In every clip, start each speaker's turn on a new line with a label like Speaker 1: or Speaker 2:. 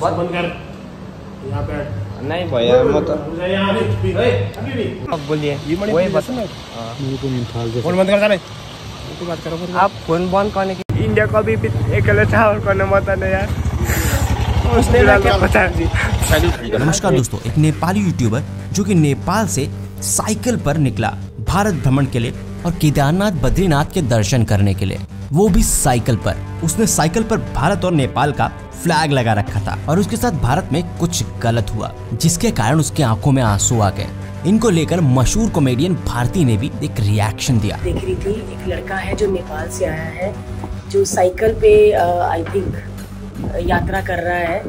Speaker 1: बंद कर। यहाँ बैठ।
Speaker 2: नहीं भैया मैं तो अब बोलिए वही बता
Speaker 1: है।
Speaker 2: हाँ।
Speaker 1: फ़ोन बंद कर तो बात करो
Speaker 2: आप फ़ोन बंद करने की इंडिया को भी अकेले ट्रैवल करने मत आने यार। उसने क्या पता जी।
Speaker 3: नमस्कार दोस्तों एक नेपाली यूट्यूबर जो कि नेपाल से साइकिल पर निकला भारत भ्रमण के लिए और केदारनाथ बद्रीनाथ के दर्शन करने के लिए। वो भी साइकिल पर। उसने साइकिल पर भारत और नेपाल का फ्लैग लगा रखा था और उसके साथ भारत में कुछ गलत हुआ जिसके कारण उसके आँखों में आँसू आ गए। इनको लेकर मशहूर कॉमेडियन भारती ने भी एक रिएक्शन दिया।
Speaker 4: देख रही थी एक लड़का है जो नेपाल से आया है जो साइकिल पे आई थिंक यात्रा कर रहा है।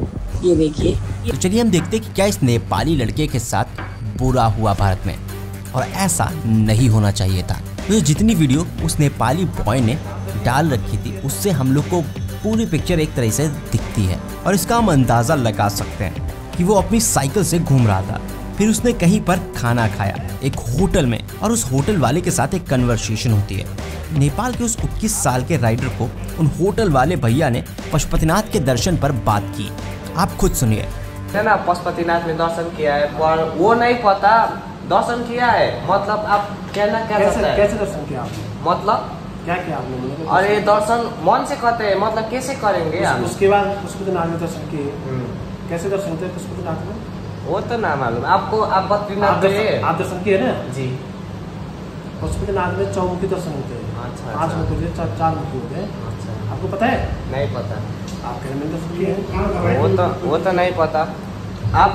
Speaker 4: ये देखिए।
Speaker 3: तो चलिए हम देखते हैं कि क्या इस नेपाली लड़के के साथ बुरा हुआ भारत में। और ऐसा नहीं होना चाहिए था। तो जितनी वीडियो उस नेपाली बॉय ने डाल रखी थी उससे हम लोग को पूरी पिक्चर एक तरह से दिखती है और इसका हम अंदाज़ा लगा सकते हैं कि वो अपनी साइकिल से घूम रहा था। फिर उसने कहीं पर खाना खाया एक होटल में और उस होटल वाले के साथ एक कन्वर्सेशन होती है। नेपाल के उस 21 साल के राइडर को उन होटल वाले भैया ने पशुपतिनाथ के दर्शन पर बात की। आप खुद सुनिए।
Speaker 2: ना पशुपतिनाथ में दर्शन किया है पर वो नहीं पता दर्शन किया है। मतलब आप कहना क्या
Speaker 1: कैसे कैसे दर्शन किया
Speaker 2: मतलब
Speaker 1: क्या किया आपने मतलब
Speaker 2: और ये दर्शन मन से करते हैं मतलब कैसे करेंगे
Speaker 1: उस- उसके बाद पशुपतिनाथ में दर्शन किए।
Speaker 2: हम्म,
Speaker 1: कैसे दर्शन होते हैं पशुपतिनाथ में
Speaker 2: वो तो ना मालूम। आपको आप
Speaker 1: आप
Speaker 2: बद्रीनाथ
Speaker 1: दर्शन
Speaker 2: गए
Speaker 1: आप दर्शन किए ना?
Speaker 2: जी।
Speaker 1: पशुपतिनाथ में चौमुखी दर्शन होते हैं।
Speaker 2: अच्छा,
Speaker 1: पाँच
Speaker 2: अच्छा।
Speaker 1: मुखी होते हैं चार मुखी होते हैं।
Speaker 2: अच्छा।
Speaker 1: आपको पता है?
Speaker 2: नहीं पता।
Speaker 1: आप कह रहे हैं दर्शन किए
Speaker 2: वो तो वो तो नहीं पता। आप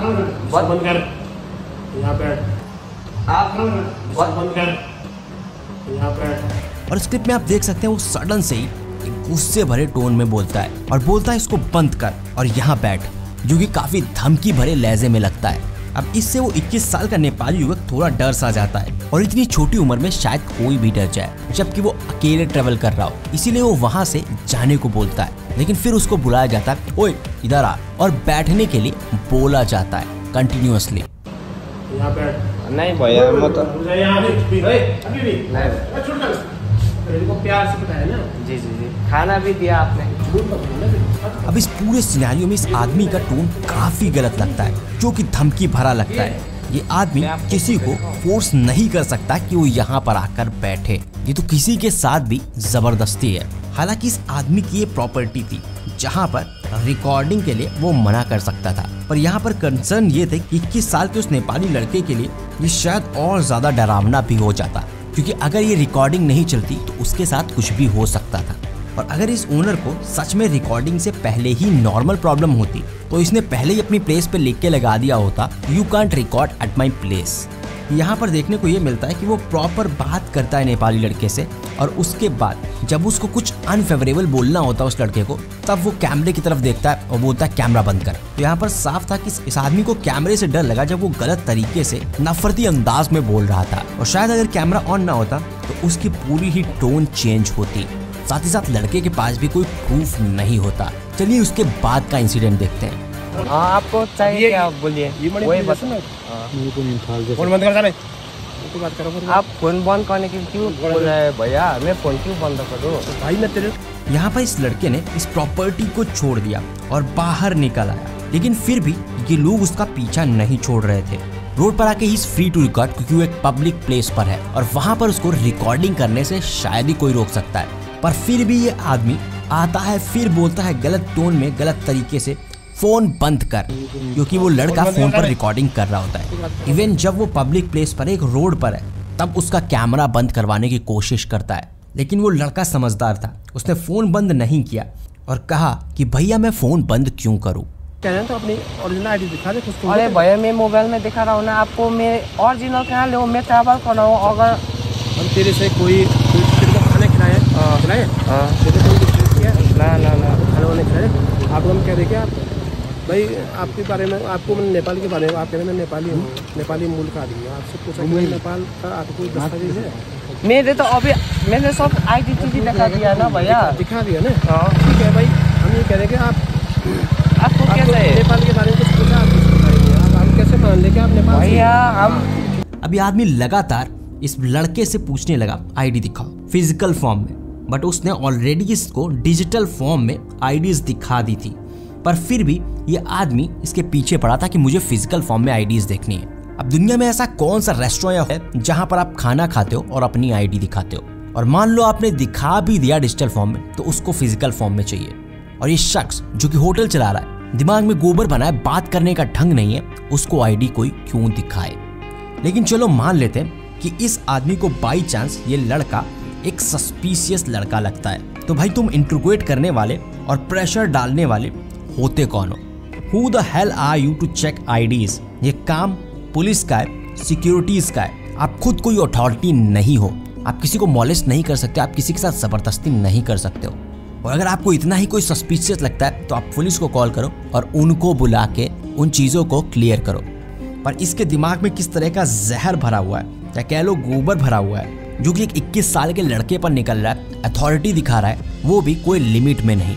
Speaker 1: सब
Speaker 2: बंद
Speaker 1: कर। यहाँ बैठ।
Speaker 2: आप बंद
Speaker 1: कर। यहाँ बैठ।
Speaker 3: और इस क्लिप में आप देख सकते हैं वो सडन से ही गुस्से भरे टोन में बोलता है और बोलता है इसको बंद कर और यहाँ बैठ जो कि काफ़ी धमकी भरे लहजे में लगता है। अब इससे वो 21 साल का नेपाली युवक थोड़ा डर सा जाता है और इतनी छोटी उम्र में शायद कोई भी डर जाए जबकि वो अकेले ट्रेवल कर रहा हो। इसीलिए वो वहाँ से जाने को बोलता है लेकिन फिर उसको बुलाया जाता है ओए इधर आ। और बैठने के लिए बोला जाता है
Speaker 1: कंटिन्यूसली
Speaker 2: नहीं भैया मैं
Speaker 1: प्यार से बताया ना।
Speaker 2: जी जी जी। खाना भी दिया आपने।
Speaker 3: अब इस पूरे सिनेरियो में इस आदमी का टोन काफ़ी गलत लगता है जो कि धमकी भरा लगता है। ये आदमी किसी को फोर्स नहीं कर सकता कि वो यहाँ पर आकर बैठे। ये तो किसी के साथ भी ज़बरदस्ती है। हालाँकि इस आदमी की ये प्रॉपर्टी थी जहाँ पर रिकॉर्डिंग के लिए वो मना कर सकता था। पर यहाँ पर कंसर्न ये थे कि 21 साल के उस नेपाली लड़के के लिए ये शायद और ज़्यादा डरावना भी हो जाता। क्योंकि अगर ये रिकॉर्डिंग नहीं चलती तो उसके साथ कुछ भी हो सकता था। और अगर इस ओनर को सच में रिकॉर्डिंग से पहले ही नॉर्मल प्रॉब्लम होती तो इसने पहले ही अपनी प्लेस पे लिख के लगा दिया होता you can't record at my place यहाँ पर देखने को ये मिलता है कि वो प्रॉपर बात करता है नेपाली लड़के से और उसके बाद जब उसको कुछ अनफेवरेबल बोलना होता है उस लड़के को, तब वो कैमरे की तरफ़ देखता है और बोलता है, कैमरा बंद कर। तो यहाँ पर साफ़ था कि इस- आदमी को कैमरे से डर लगा जब वो गलत तरीके से नफरती अंदाज में बोल रहा था। और शायद अगर कैमरा ऑन ना होता तो उसकी पूरी ही टोन चेंज होती। साथ ही साथ लड़के के पास भी कोई प्रूफ नहीं होता। चलिए उसके बाद का इंसिडेंट देखते हैं।
Speaker 2: हाँ आपको चाहिए क्या? आप बोलिए। वही
Speaker 1: है।
Speaker 2: हाँ।
Speaker 1: फ़ोन बंद कर साले। तो बात करो फिर।
Speaker 2: आप फ़ोन बंद करने के क्यों बोल रहे हैं भैया? मैं फ़ोन क्यों बंद करूँ?
Speaker 1: भाई मैं तेरे
Speaker 3: यहाँ पर इस लड़के ने इस प्रॉपर्टी को छोड़ दिया और बाहर निकल आया। लेकिन फिर भी ये लोग उसका पीछा नहीं छोड़ रहे थे। रोड पर आके इज़ फ्री टू रिकॉर्ड क्योंकि वो एक पब्लिक प्लेस पर है और वहाँ पर उसको रिकॉर्डिंग करने से शायद ही कोई रोक सकता है। पर फिर भी ये आदमी आता है फिर बोलता है गलत टोन में गलत तरीके से फ़ोन बंद कर क्योंकि वो लड़का फ़ोन पर रिकॉर्डिंग कर रहा होता है। इवन जब वो पब्लिक प्लेस पर एक रोड पर है तब उसका कैमरा बंद करवाने की कोशिश करता है। लेकिन वो लड़का समझदार था। उसने फ़ोन बंद नहीं किया और कहा कि भैया मैं फ़ोन बंद क्यों करूँ?
Speaker 1: तो अपनी ओरिजिनल आईडी दिखा दे कुछ
Speaker 2: अरे भैया मैं मोबाइल में दिखा रहा हूँ ना आपको मैं ओरिजिनल कहाँ ले मैं ट्रैवल कर रहा हूँ अगर
Speaker 1: हम तेरे से कोई खाना खिलाए।
Speaker 2: हाँ।
Speaker 1: खिलाए?
Speaker 2: हाँ,
Speaker 1: किया?
Speaker 2: ना ना ना।
Speaker 1: खाना वाने खिलाए? आपको हम कह रहे आप? भाई आपके बारे में आपको मैं नेपाल के बारे में आप कह रहे हैं मैं नेपाली हूँ नेपाली मूल का आदमी हूँ। आपसे पूछा कि नेपाल का आपको कोई दस्तावेज़ है?
Speaker 2: मेरे तो अभी मैंने सब आई डी दिखा दिया ना भैया।
Speaker 1: दिखा दिया ना?
Speaker 2: हाँ,
Speaker 1: ठीक है भाई हम ये कह रहे हैं कि आप
Speaker 2: आपको कैसे है
Speaker 1: नेपाल के बारे में कुछ पूछा आप कुछ बताएँगे आप हम कैसे मान ले कि आप नेपाल
Speaker 2: भैया हम
Speaker 3: अभी आदमी लगातार इस लड़के से पूछने लगा आईडी दिखाओ फ़िज़िकल फॉर्म में। बट उसने ऑलरेडी इसको डिजिटल फॉर्म में आईडीज दिखा दी थी। पर फिर भी ये आदमी इसके पीछे पड़ा था कि मुझे फ़िज़िकल फॉर्म में आईडीज देखनी है। अब दुनिया में ऐसा कौन सा रेस्टोरेंट है जहाँ पर आप खाना खाते हो और अपनी आईडी दिखाते हो? और मान लो आपने दिखा भी दिया डिजिटल फॉर्म में तो उसको फ़िज़िकल फॉर्म में चाहिए। और ये शख्स जो कि होटल चला रहा है, दिमाग में गोबर बनाए बात करने का ढंग नहीं है, उसको आईडी कोई क्यों दिखाए? लेकिन चलो मान लेते हैं कि इस आदमी को बाई चांस ये लड़का एक सस्पिशियस लड़का लगता है। तो भाई तुम इंट्रोगेट करने वाले और प्रेशर डालने वाले होते कौन हो? Who the hell are you to check IDs ये काम पुलिस का है सिक्योरिटीज का है। आप खुद कोई अथॉरिटी नहीं हो। आप किसी को मॉलेस्ट नहीं कर सकते, आप किसी के साथ ज़बरदस्ती नहीं कर सकते हो। और अगर आपको इतना ही कोई सस्पिशियस लगता है तो आप पुलिस को कॉल करो और उनको बुला के उन चीज़ों को क्लियर करो। पर इसके दिमाग में किस तरह का जहर भरा हुआ है? या कह लो गोबर भरा हुआ है, जो कि एक 21 साल के लड़के पर निकल रहा है अथॉरिटी दिखा रहा है, वो भी कोई लिमिट में नहीं।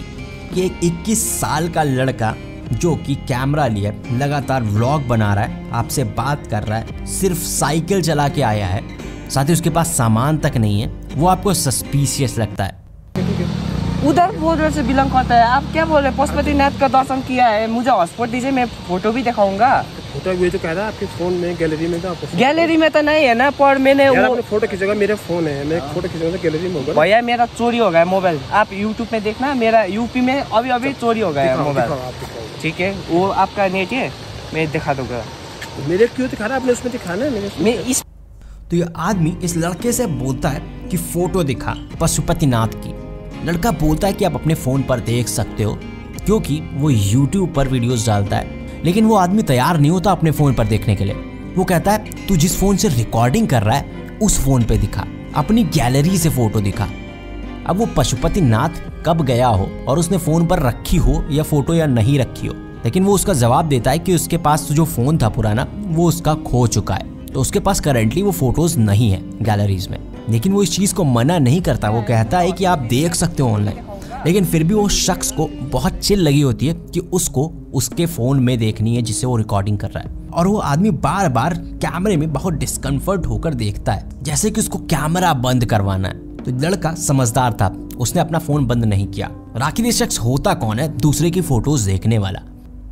Speaker 3: कि एक 21 साल का लड़का जो कि कैमरा लिए, लगातार व्लॉग बना रहा है, आपसे बात कर रहा है, सिर्फ़ साइकिल चला के आया है, साथ ही उसके पास सामान तक नहीं है, वो आपको सस्पिशियस लगता है।
Speaker 2: उधर वो उधर से बिलोंग करता है। आप क्या बोल रहे पशुपतिनाथ का दर्शन किया है। मुझे हॉस्पिटल दीजिए, मैं फ़ोटो भी दिखाऊँगा।
Speaker 1: फ़ोटो ये तो कह रहा है आपके फ़ोन में गैलरी में तो आपको
Speaker 2: गैलरी में तो नहीं है ना पर मैंने वो
Speaker 1: फ़ोटो खींचेगा मेरे फ़ोन है मैं फ़ोटो खींचूँगा तो गैलरी में होगा
Speaker 2: भैया मेरा चोरी हो गया मोबाइल आप यूट्यूब में देखना मेरा यूपी में अभी अभी चोरी हो गया मोबाइल। ठीक है वो आपका नेट है मैं दिखा दूँगा।
Speaker 1: मेरे क्यों दिखा रहा है? आपने उसमें दिखाना है मेरे
Speaker 2: मैं इस
Speaker 3: तो ये आदमी इस लड़के से बोलता है कि फ़ोटो दिखा पशुपतिनाथ की। लड़का बोलता है कि आप अपने फ़ोन पर देख सकते हो क्योंकि वो यूट्यूब पर वीडियोस डालता है। लेकिन वो आदमी तैयार नहीं होता अपने फ़ोन पर देखने के लिए। वो कहता है, तू जिस फ़ोन से रिकॉर्डिंग कर रहा है, उस फ़ोन पे दिखा। अपनी गैलरी से फ़ोटो दिखा। अब वो पशुपति नाथ कब गया हो और उसने फ़ोन पर रखी हो या फ़ोटो या नहीं रखी हो? लेकिन वो उसका जवाब देता है कि उसके पास जो फ़ोन था पुराना, वो उसका खो चुका है। तो उसके पास करंटली वो फ़ोटोज़ नहीं है गैलरीज में। लेकिन वो इस चीज़ को मना नहीं करता। वो कहता है कि आप देख सकते हो ऑनलाइन लेकिन फिर भी वो शख्स को बहुत चिल लगी होती है कि उसको उसके फ़ोन में देखनी है, जिससे वो रिकॉर्डिंग कर रहा है। और वो आदमी बार बार कैमरे में बहुत डिस्कम्फर्ट होकर देखता है, जैसे कि उसको कैमरा बंद करवाना है। तो लड़का समझदार था, उसने अपना फ़ोन बंद नहीं किया। ये शख्स होता कौन है? दूसरे की फ़ोटोज़ देखने वाला।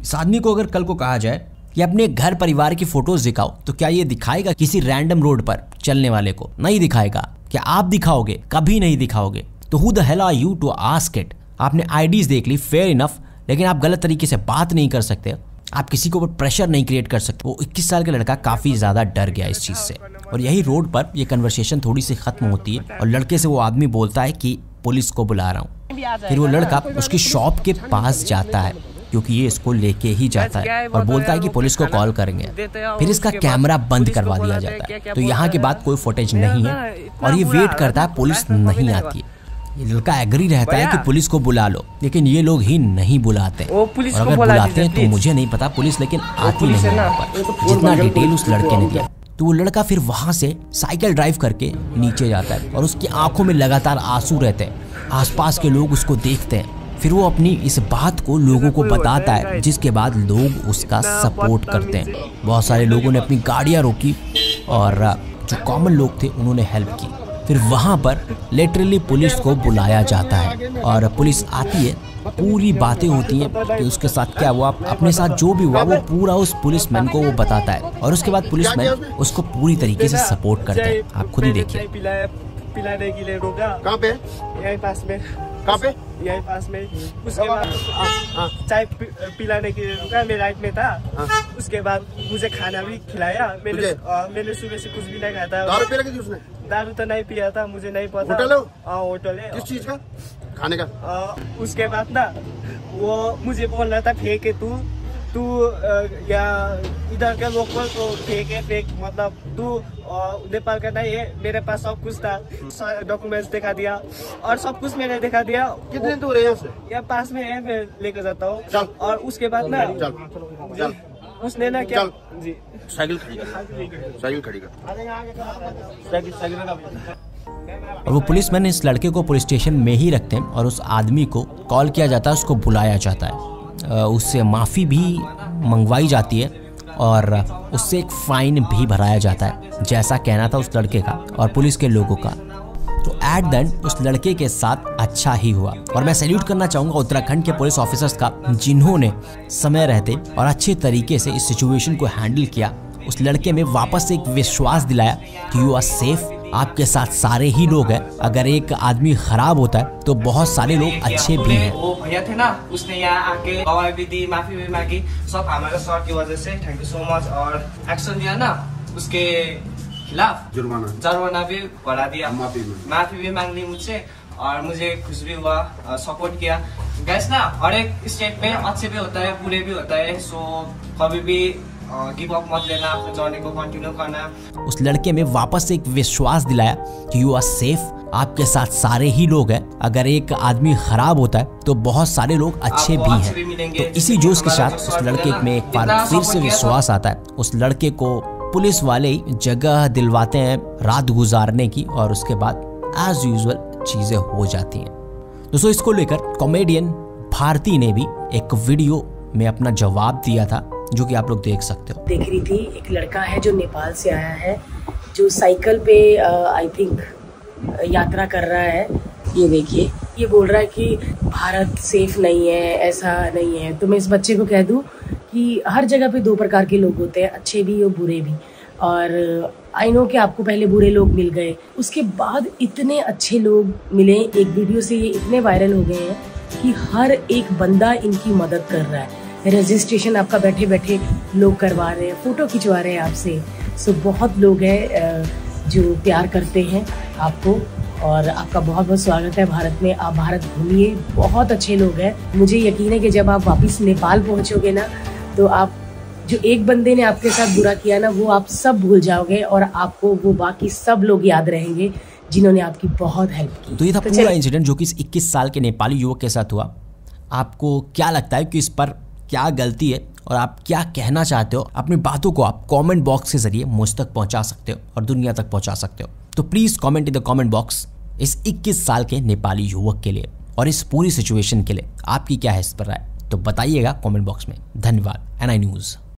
Speaker 3: इस आदमी को अगर कल को कहा जाए कि अपने घर परिवार की फ़ोटोज़ दिखाओ तो क्या ये दिखाएगा किसी रैंडम रोड पर चलने वाले को? नहीं दिखाएगा। क्या आप दिखाओगे? कभी नहीं दिखाओगे। तो who the hell are you to ask it आपने आईडीज देख ली फेयर इनफ लेकिन आप गलत तरीके से बात नहीं कर सकते। आप किसी के ऊपर प्रेशर नहीं क्रिएट कर सकते। वो 21 साल का लड़का काफ़ी ज़्यादा डर गया इस चीज़ से। और यही रोड पर ये कन्वर्सेशन थोड़ी सी खत्म होती है और लड़के से वो आदमी बोलता है कि पुलिस को बुला रहा हूँ। फिर वो लड़का उसकी शॉप के पास जाता है, क्योंकि ये इसको लेके ही जाता है और बोलता है कि पुलिस को कॉल करेंगे। फिर इसका कैमरा बंद करवा दिया जाता है। तो यहाँ के बाद कोई फुटेज नहीं है और ये वेट करता है, पुलिस नहीं आती है। ये लड़का एग्री रहता है कि पुलिस को बुला लो लेकिन ये लोग ही नहीं बुलाते।
Speaker 2: वो पुलिस
Speaker 3: और
Speaker 2: को
Speaker 3: अगर
Speaker 2: बुला
Speaker 3: बुलाते हैं तो मुझे नहीं पता पुलिस लेकिन आती नहीं
Speaker 2: है ना,
Speaker 3: पर। जितना डिटेल उस लड़के ने दिया। तो वो लड़का फिर वहाँ से साइकिल ड्राइव करके नीचे जाता है और उसकी आँखों में लगातार आँसू रहते हैं। आसपास के लोग उसको देखते हैं। फिर वो अपनी इस बात को लोगों को बताता है जिसके बाद लोग उसका सपोर्ट करते हैं। बहुत सारे लोगों ने अपनी गाड़ियाँ रोकी और जो कॉमन लोग थे उन्होंने हेल्प की। फिर वहाँ पर लेटरली पुलिस को बुलाया जाता है। और पुलिस आती है पूरी बातें होती हैं कि उसके साथ क्या हुआ अपने साथ जो भी हुआ वो पूरा उस पुलिस मैन को वो बताता है। और उसके बाद पुलिस मैन उसको पूरी तरीके से सपोर्ट करता है। आप खुद ही देखिए।
Speaker 5: कहाँ पे?
Speaker 6: यही पास में।
Speaker 5: कहाँ पे
Speaker 6: यही पास में उसके बाद
Speaker 5: हाँ।
Speaker 6: चाय पि- पिलाने के लिए रुका मैं राइट में था? उसके बाद मुझे खाना भी खिलाया। मैंने? मैंने सुबह से कुछ भी नहीं खाया था।
Speaker 5: दारू पी रखी उसने?
Speaker 6: दारू तो नहीं पिया था मुझे नहीं पता।
Speaker 5: होटल है?
Speaker 6: हाँ होटल है।
Speaker 5: किस चीज़ का? खाने का?
Speaker 6: उसके बाद ना वो मुझे बोल रहा था फेंके तू तू या इधर के लोकल को फेंके फेंक मतलब तू नेपाल का नहीं है मेरे पास सब कुछ था। डॉक्यूमेंट्स दिखा दिया और सब कुछ मैंने दिखा दिया।
Speaker 5: कितने दूर है यहाँ से?
Speaker 6: यहाँ पास में है मैं लेकर जाता हूँ। और उसके बाद ना उसने ना क्या जी।
Speaker 5: साइकिल खड़ी कर। साइकिल खड़ी कर।
Speaker 6: साइकिल साइकिल
Speaker 3: और वो पुलिसमैन इस लड़के को पुलिस स्टेशन में ही रखते हैं और उस आदमी को कॉल किया जाता है उसको बुलाया जाता है। उससे माफ़ी भी मंगवाई जाती है। और उससे एक फ़ाइन भी भराया जाता है, जैसा कहना था उस लड़के का और पुलिस के लोगों का। तो एट द एंड उस लड़के के साथ अच्छा ही हुआ। और मैं सैल्यूट करना चाहूँगा उत्तराखंड के पुलिस ऑफिसर्स का, जिन्होंने समय रहते और अच्छे तरीके से इस सिचुएशन को हैंडल किया। उस लड़के में वापस एक विश्वास दिलाया कि यू आर सेफ़ आपके साथ सारे ही लोग हैं। अगर एक आदमी खराब होता है तो बहुत सारे लोग अच्छे भी हैं।
Speaker 2: वो भैया थे ना उसने यहाँ आके गवाही भी दी माफ़ी भी मांगी। सब हमारे सर की वजह से थैंक यू सो मच और एक्शन दिया ना उसके खिलाफ
Speaker 5: जुर्माना।
Speaker 2: जुर्माना भी बढ़ा दिया।
Speaker 5: माफ़ी मांगी।
Speaker 2: माफ़ी भी मांग ली मुझसे और मुझे खुश भी हुआ सपोर्ट किया। गैस ना हर एक स्टेट में अच्छे भी होता है बुरे भी होता है सो कभी भी गिव अप मत लेना अपने जर्नी को कंटिन्यू करना।
Speaker 3: उस लड़के में वापस एक विश्वास दिलाया कि यू आर सेफ़ आपके साथ सारे ही लोग हैं। अगर एक आदमी खराब होता है तो बहुत सारे लोग अच्छे भी
Speaker 2: अच्छे भी
Speaker 3: हैं तो इसी जोश के साथ उस लड़के में एक बार फिर से विश्वास आता है। उस लड़के को पुलिस वाले ही जगह दिलवाते हैं रात गुजारने की और उसके बाद एज यूजल चीज़ें हो जाती हैं। दोस्तों इसको लेकर कॉमेडियन भारती ने भी एक वीडियो में अपना जवाब दिया था। जो कि आप लोग देख सकते हो।
Speaker 4: देख रही थी, एक लड़का है जो नेपाल से आया है, जो साइकिल पे आई थिंक यात्रा कर रहा है। ये देखिए, ये बोल रहा है कि भारत सेफ़ नहीं है, ऐसा नहीं है। तो मैं इस बच्चे को कह दूँ कि हर जगह पे दो प्रकार के लोग होते हैं, अच्छे भी और बुरे भी। और आई नो कि आपको पहले बुरे लोग मिल गए। उसके बाद इतने अच्छे लोग मिले, एक वीडियो से ये इतने वायरल हो गए हैं कि हर एक बंदा इनकी मदद कर रहा है। रजिस्ट्रेशन आपका बैठे बैठे लोग करवा रहे हैं फ़ोटो खिंचवा रहे हैं आपसे। सो बहुत लोग हैं जो प्यार करते हैं आपको और आपका बहुत बहुत स्वागत है भारत में। आप भारत घूमिए बहुत अच्छे लोग हैं। मुझे यकीन है कि जब आप वापस नेपाल पहुंचोगे ना तो आप जो एक बंदे ने आपके साथ बुरा किया ना वो आप सब भूल जाओगे और आपको वो बाकी सब लोग याद रहेंगे जिन्होंने आपकी बहुत हेल्प की।
Speaker 3: तो ये था
Speaker 4: तो
Speaker 3: पूरा इंसिडेंट जो कि इस 21 साल के नेपाली युवक के साथ हुआ। आपको क्या लगता है कि इस पर क्या गलती है और आप क्या कहना चाहते हो, अपनी बातों को आप कमेंट बॉक्स के ज़रिए मुझ तक पहुँचा सकते हो और दुनिया तक पहुँचा सकते हो। तो please comment in the comment box इस 21 साल के नेपाली युवक के लिए और इस पूरी सिचुएशन के लिए। आपकी क्या है इस पर राय? तो बताइएगा कमेंट बॉक्स में। धन्यवाद। N I news